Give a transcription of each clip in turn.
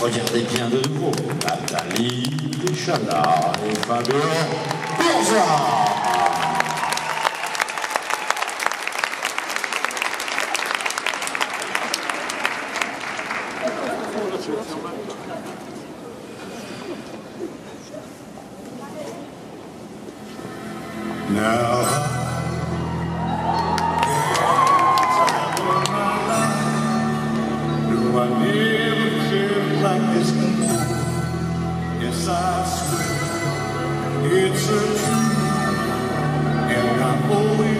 Regardez bien de nouveau. Nathalie Deschala et Fabio Borza. Now Yes, I swear it's a truth, and I owe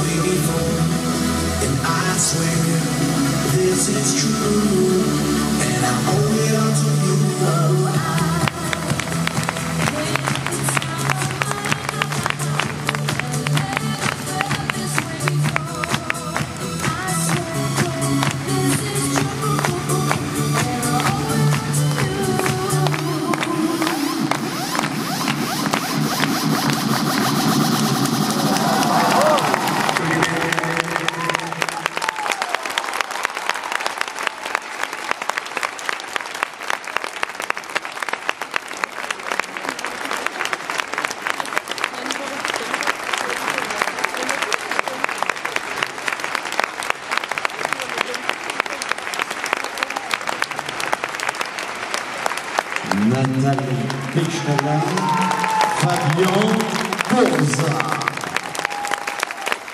And I swear this is true, and I owe it all Nathalie Deschala, Fabien Borza.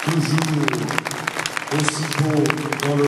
Toujours aussi beau dans le